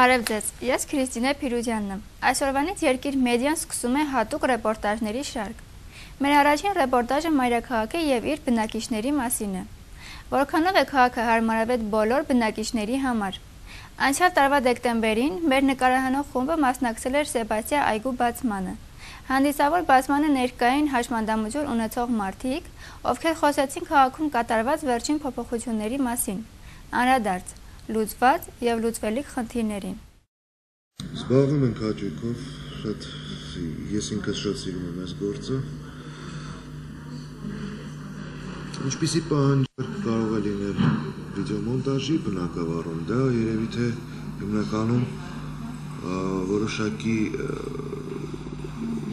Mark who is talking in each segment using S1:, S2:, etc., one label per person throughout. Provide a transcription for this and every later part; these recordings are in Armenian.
S1: Բարև ձեզ, ես Քրիստինե Փիրուզյանն եմ։ Այսօրվանից Երկիր մեդիան սկսում է հատուկ ռեպորտաժների շարք։ Մեր առաջին ռեպորտաժը մայրաքաղաքի եւ իր բնակիչների մասին է։ Որքանով է քաղաքը հարմարավետ բոլոր բնակիչների համար։ Անցյալ տարվա դեկտեմբերին մեր նկարահանող խումբը մասնակցել էր Սեբաստիա այգու բացմանը։ Հանդիսավոր բացմանը ներկային հաշմանդամություն ունեցող մարդիկ, ովքեր խոսեցին քաղաքում կատարված վերջին փոփոխությունների մասին։ Անդրադարձ լուծված եւ լուծվելիք խնդիրներին։
S2: Զբաղվում ենք հաճույքով, շատ ես ինքս շատ սիրում եմ այս գործը։ Ինչպիսի պահանջ կարող է լինել վիդեոմոնտաժի բնակավարում, դա երևի թե հիմնականում որոշակի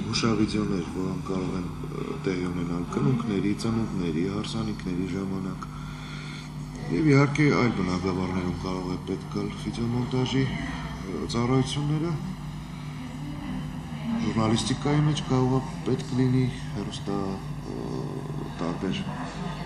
S2: հուշավիդեոներ, որոնք կարող են տեղի ունենալ կնունքների, ծնունդների, հարսանիքների ժամանակ Եվ իհարկե այլ բնակավարներում կարող է պետք գալ վիդեոմոնտաժի ծառայությունները։ Ժուրնալիստիկայի մեջ կարող է պետք լինի հերոստա տարբեր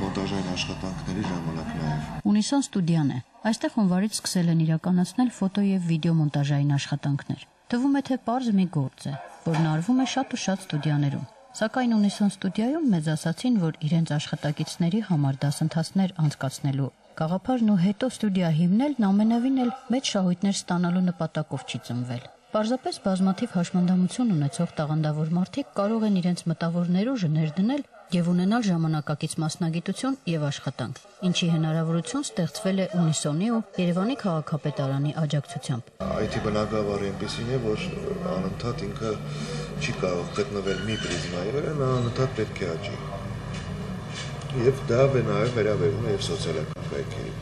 S2: մոնտաժային աշխատանքների ժամանակ նաև։
S3: Ունիսոն ստուդիան է։ Այստեղ հունվարից սկսել են իրականացնել ֆոտո եւ վիդեո մոնտաժային աշխատանքներ։ Թվում է թե པարզ մի գործ է, որն արվում է շատ ու շատ ստուդիաներում։ Սակայն Ունիսոն ստուդիայում մեզ ասացին, որ իրենց աշխատակիցների համար դասընթացներ անցկացնելու Գաղափարն ու հետո ստուդիա հիմնելն ամենավին էլ մեծ շահույթներ ստանալու նպատակով չի ծնվել։ Պարզապես բազմաթիվ հաշմանդամություն ունեցող տաղանդավոր մարդիկ կարող են իրենց մտավոր ներուժը ներդնել եւ ունենալ ժամանակակից մասնագիտություն եւ աշխատանք, ինչի հնարավորություն ստեղծվել է Ունիսոնի ու Երևանի քաղաքապետարանի աջակցությամբ։
S2: IT բնակավարը այնպեսին է, որ անընդհատ ինքը չի կարող գտնվել մի պրիզմայի վրա, նա անընդհատ պետք է աճի եւ դա նաև վերաբերում է եւ սոցիալական կայքերին։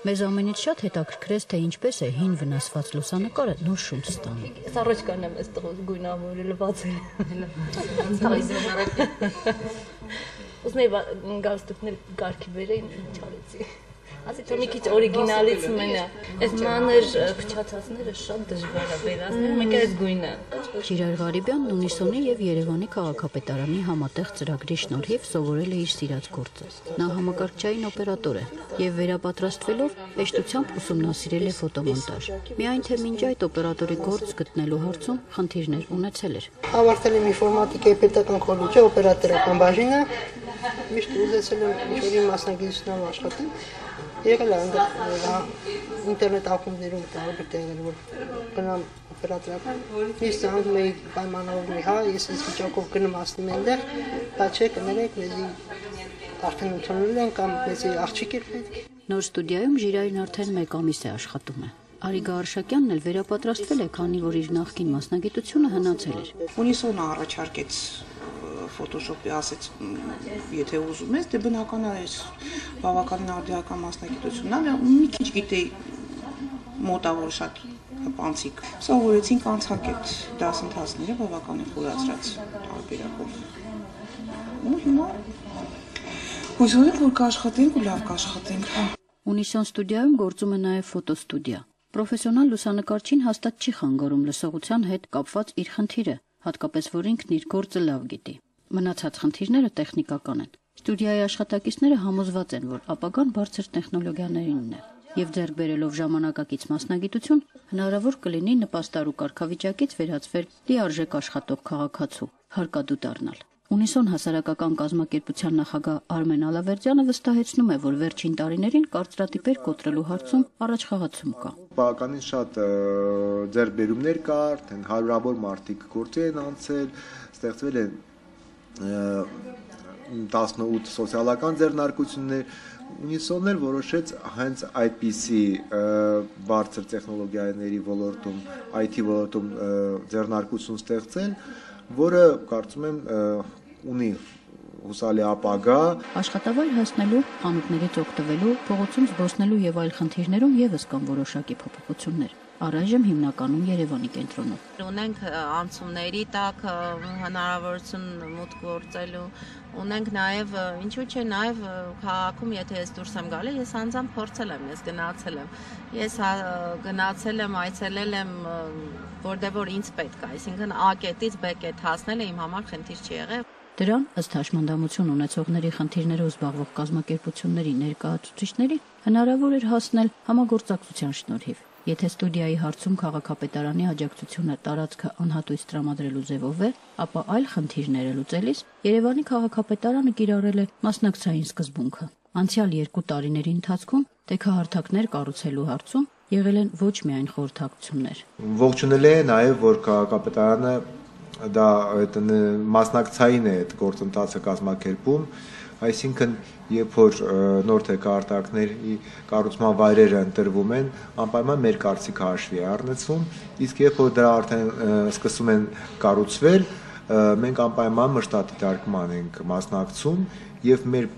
S3: Մեզ ամենից շատ հետաքրքրեց թե ինչպես է հին վնասված լուսանկարը նոր շունչ ստանում։
S4: Ես առաջ կանեմ այստեղ գույնավորել բացել։ Ուզնեի գալստուկներ կարգի բերեին, չարեցի։ Ասի թե մի քիչ օրիգինալից մենա։ Այս մանր փչացածները շատ դժվար է վերացնել, մեկ է այս գույնը։
S3: Շիրար Ղարիբյանն Ունիսոնի եւ Երևանի քաղաքապետարանի համատեղ ծրագրի շնորհիվ սովորել է իր սիրած գործը։ Նա համակարգչային օպերատոր է եւ վերապատրաստվելով հեշտությամբ ուսումնասիրել է ֆոտոմոնտաժ։ Միայն թե մինչ այդ օպերատորի գործ գտնելու հարցում խնդիրներ ունեցել էր։
S5: Ավարտել եմ ինֆորմատիկայի պետական քոլեջը օպերատորական բաժինը։ Միշտ ուզեցել եմ ինչ-որ մասնագիտությամբ աշխատել եկել են ինտերնետ ակումբներում տարբեր տեղեր որ գնամ օպերատորական ես ցանկում եի պայմանավորի հա ես այս վիճակով գնում ասնում այնտեղ բայց չէ կներեք մեզի արդեն ընդունել են կամ մեզի աղջիկ էր պետք
S3: նոր ստուդիայում ժիրայրն արդեն 1 ամիս է աշխատում է Արիգա Արշակյանն էլ վերապատրաստվել է, քանի որ իր նախկին մասնագիտությունը հնացել էր։
S6: Ունիսոնը առաջարկեց Photoshop-ի ասեց, եթե ուզում ես, դե բնական է այս բավականին արդիական մասնագիտությունն է, մի քիչ գիտեի մոտավորոշակի հպանցիկ։ Սովորեցինք անցակետ դասընթացները բավականին խորացրած տարբերակով։ Ու հիմա հույսով եմ, որ կաշխատենք ու լավ կաշխատենք։
S3: Ունիսոն ստուդիայում գործում է նաև ֆոտոստուդիա։ Պրոֆեսիոնալ լուսանկարչին հաստատ չի խանգարում լսողության հետ կապված իր խնդիրը, հատկապես որ ինքն իր գործը լավ գիտի։ Մնացած խնդիրները տեխնիկական են։ Ստուդիայի աշխատակիցները համոզված են, որ ապագան բարձր տեխնոլոգիաներինն է եւ ձեռք բերելով ժամանակակից մասնագիտություն հնարավոր կլինի նպաստարու կարգավիճակից վերածվել լիարժեք աշխատող քաղաքացու, հարկադու դառնալ։ Ունիսոն հասարակական կազմակերպության նախագահ Արմեն Ալավերդյանը վստահեցնում է, որ վերջին տարիներին կարծրատիպեր կոտրելու հարցում առաջխաղացում կա։
S7: Բավականին շատ ձեռբերումներ կա, արդեն հարյուրավոր մարդիկ գործի են անցել, ստեղծվել են 18 սոցիալական ձեռնարկություններ Ունիսոնն էլ որոշեց հենց այդպիսի բարձր տեխնոլոգիաների ոլորտում, IT ոլորտում ձեռնարկություն ստեղծել, որը կարծում եմ ունի հուսալի ապագա
S3: աշխատավայր հասնելու, խանութներից օգտվելու, փողոցում զբոսնելու եւ այլ խնդիրներում եւս կան որոշակի փոփոխություններ առայժմ հիմնականում Երևանի կենտրոնում։
S8: Ունենք անցումների տակ հնարավորություն մուտք գործելու, ունենք նաև ինչու՞ չէ նաև քաղաքում եթե ես դուրս եմ գալի, ես անձամբ փորձել եմ, ես գնացել եմ։ Ես գնացել եմ, այցելել եմ որտեղ որ ինձ պետք է, այսինքն A կետից B կետ հասնելը իմ համար խնդիր չի եղել։
S3: Դրան ըստ հաշմանդամություն ունեցողների խնդիրներով զբաղվող կազմակերպությունների ներկայացուցիչների հնարավոր էր հասնել համագործակցության շնորհիվ։ Եթե ստուդիայի հարցում քաղաքապետարանի աջակցությունը տարածքը անհատույց տրամադրելու ձևով է, ապա այլ խնդիրները լուծելիս Երևանի քաղաքապետարանը կիրառել է մասնակցային սկզբունքը։ Անցյալ երկու տարիների ընթացքում տեքահարթակներ կառուցելու հարցում եղել են ոչ միայն խորհրդակցություններ։
S7: Ողջունել է նաև որ քաղաքապետարանը դա այդ մասնակցային է այդ գործընթացը կազմակերպում, այսինքն երբ որ նոր թեկարտակների կառուցման վայրերը ընտրվում են, անպայման մեր կարծիքը հաշվի է առնեցվում, իսկ երբ որ դրա արդեն սկսում են կառուցվել, մենք անպայման մշտադիտարկման ենք մասնակցում եւ մեր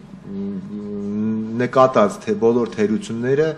S7: նկատած թե բոլոր թերությունները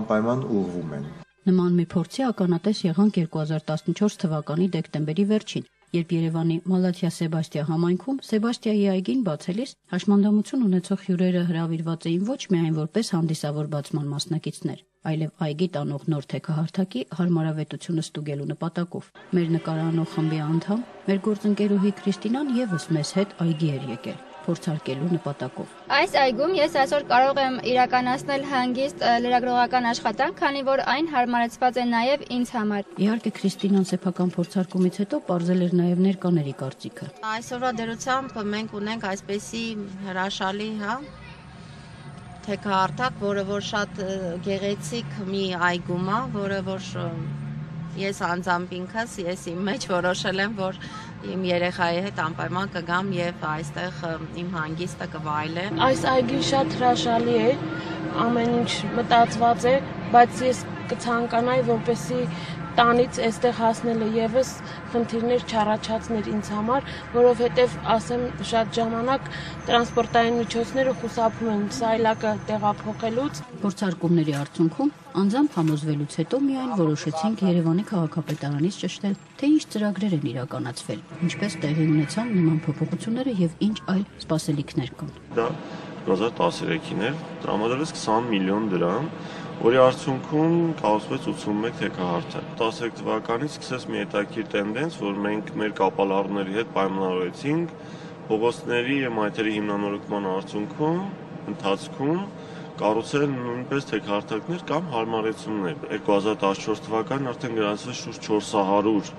S7: անպայման ուղղվում են։
S3: Նման մի փորձի ականատես եղանք 2014 թվականի դեկտեմբերի վերջին, երբ Երևանի Մալաթիա Սեբաստիա համայնքում Սեբաստիայի այգին բացելիս հաշմանդամություն ունեցող հյուրերը հրավիրված էին ոչ միայն որպես հանդիսավոր բացման մասնակիցներ, այլև այգի տանող նոր թեկահարթակի հարմարավետությունը ստուգելու նպատակով։ Մեր նկարանող խմբի անդամ, մեր գործընկերուհի Քրիստինան եւս մեզ հետ այգի էր եկել փորձարկելու նպատակով։
S1: Այս այգում ես այսօր կարող եմ իրականացնել հանգիստ լրագրողական աշխատանք, քանի որ այն հարմարեցված է նաև ինձ համար։
S3: Իհարկե Քրիստինան սեփական փորձարկումից հետո ողջել էր նաև ներկաների կարծիքը։
S8: Այսօրվա դերությամբ մենք ունենք այսպեսի հրաշալի, հա, թեկահարտակ, որը որ շատ գեղեցիկ մի այգում է, որը որ ես անձամբ ինքս ես իմ մեջ որոշել եմ, որ իմ երեխայի հետ անպայման կգամ եւ այստեղ իմ հանգիստը կվայելեմ։
S9: Այս այգին շատ հրաշալի է, ամեն ինչ մտածված է, բայց ես կցանկանայի, որպեսի տանից այստեղ հասնելը եւս խնդիրներ չառաջացներ ինձ համար, որովհետեւ ասեմ շատ ժամանակ տրանսպորտային միջոցները խուսափում են սայլակը տեղափոխելուց։
S3: Փորձարկումների արդյունքում անձամբ համոզվելուց հետո միայն որոշեցինք Երևանի քաղաքապետարանից ճշտել, թե ինչ ծրագրեր են իրականացվել, ինչպես տեղի ունեցան նման փոփոխությունները եւ ինչ այլ սպասելիքներ կան։
S10: Դա 2013-ին էր, տրամադրվեց 20 միլիոն դրամ որի արդյունքում կառուցվեց 81 թեկահարթակ։ 13 թվականից սկսեց մի հետաքրքիր տենդենց, որ մենք մեր կապալառների հետ պայմանավորեցինք փողոցների եւ մայթերի հիմնանորոգման արդյունքում ընթացքում կառուցել նույնպես թեկահարթակներ կամ հարմարեցումներ։ 2014 թվականին արդեն գրանցվեց շուրջ 400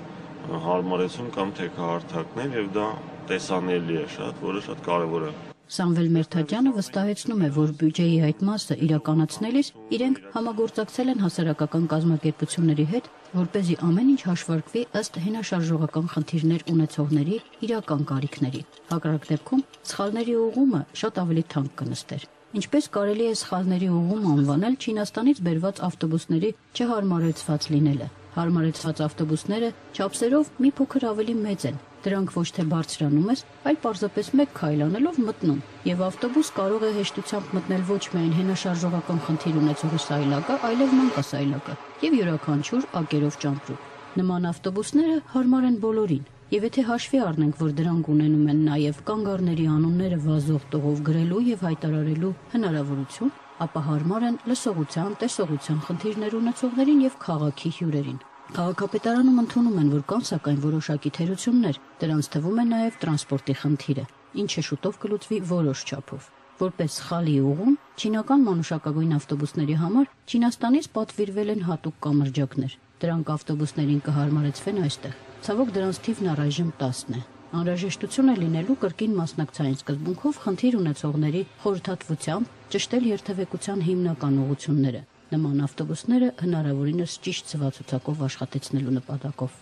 S10: հարմարեցում կամ թեկահարթակներ եւ դա տեսանելի է շատ, որը շատ կարեւոր է։
S3: Սամվել Մերթաջյանը վստահեցնում է, որ բյուջեի այդ մասը իրականացնելիս իրենք համագործակցել են հասարակական կազմակերպությունների հետ, որ เป զի ամեն ինչ հաշվարկվի ըստ հենաշարժողական խնդիրներ ունեցողների իրական կարիքների։ Հակառակ դեպքում սխալների ուղումը շատ ավելի թանկ կնստեր։ Ինչպես կարելի է սխալների ուղում անվանել Չինաստանից բերված ավտոբուսների չհարմարեցված լինելը։ Հարմարեցված ավտոբուսները չափսերով մի փոքր ավելի մեծ են, Դրանք ոչ թե բարձրանում ես, այլ պարզապես մեկ քայլ անելով մտնում, եւ ավտոբուս կարող է հեշտությամբ մտնել ոչ միայն հենաշարժողական խնդիր ունեցողի սայլակը, այլև մանկասայլակը եւ յուրաքանչյուր ակերով ճամպրու։ Նման ավտոբուսները հարմար են բոլորին, Եվ եթե հաշվի առնենք, որ դրանք ունենում են նաև կանգառների անունները վազող տողով գրելու եւ հայտարարելու հնարավորություն, ապա հարմար են լսողության, տեսողության խնդիրներ ունեցողներին եւ քաղաքի հյուրերին։ Քաղաքապետարանում ընդունում են, որ կան սակայն որոշակի թերություններ, դրանց թվում է նաև տրանսպորտի խնդիրը, ինչը շուտով կլուծվի որոշ չափով։ Որպես սխալի ուղում, չինական մանուշակագույն ավտոբուսների համար Չինաստանից պատվիրվել են հատուկ կամրջակներ։ Դրանք ավտոբուսներին կհարմարեցվեն այստեղ։ Ցավոք դրանց թիվն առայժմ 10-ն է։ Անհրաժեշտություն է լինելու կրկին մասնակցային սկզբունքով խնդիր ունեցողների խորհրդատվությամբ ճշտել երթևեկության հիմնական ուղությունները, նման ավտոբուսները հնարավորինս ճիշտ ծվածուցակով աշխատեցնելու նպատակով։